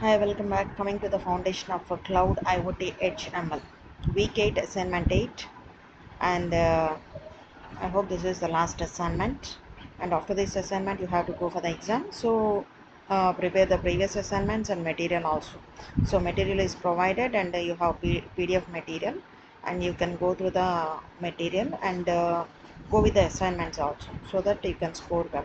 Hi, welcome back. Coming to the foundation of Cloud IoT Edge ML. Week 8, assignment 8. And uh, I hope this is the last assignment. And after this assignment, you have to go for the exam. So, uh, prepare the previous assignments and material also. So, material is provided, and uh, you have PDF material. And you can go through the material and uh, go with the assignments also so that you can score well.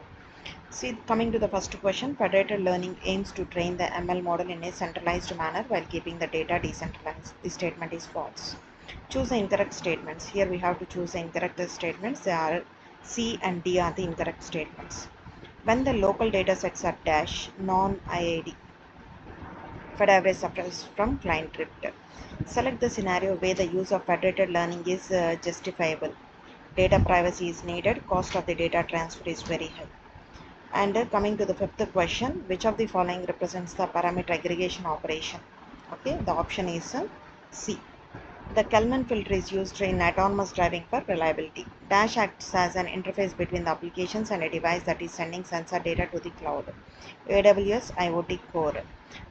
See, coming to the first question, federated learning aims to train the ML model in a centralized manner while keeping the data decentralized. This statement is false. Choose the incorrect statements. Here we have to choose the incorrect statements. They are C and D are the incorrect statements. When the local data sets are dash non-IID, Fed average suffers from client drift. Select the scenario where the use of federated learning is uh, justifiable. Data privacy is needed. Cost of the data transfer is very high. And uh, coming to the fifth question, which of the following represents the parameter aggregation operation? Okay, the option is uh, C. The Kalman filter is used in autonomous driving for reliability. Dash acts as an interface between the applications and a device that is sending sensor data to the cloud. AWS IoT Core.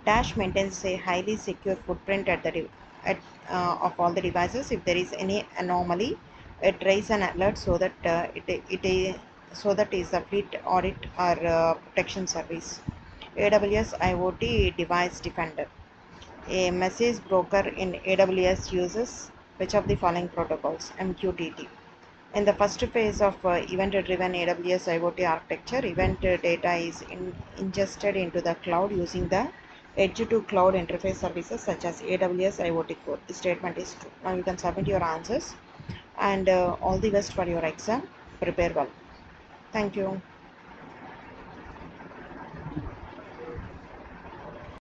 Dash maintains a highly secure footprint at the at, uh, of all the devices. If there is any anomaly, it raises an alert so that uh, it it so that is a fleet audit or uh, protection service. AWS IoT Device Defender. A message broker in AWS uses which of the following protocols? MQTT. In the first phase of uh, event-driven AWS IoT architecture, event data is in, ingested into the cloud using the edge to cloud interface services such as AWS IoT Core. The statement is true. Now you can submit your answers and uh, all the best for your exam. Prepare well. Thank you.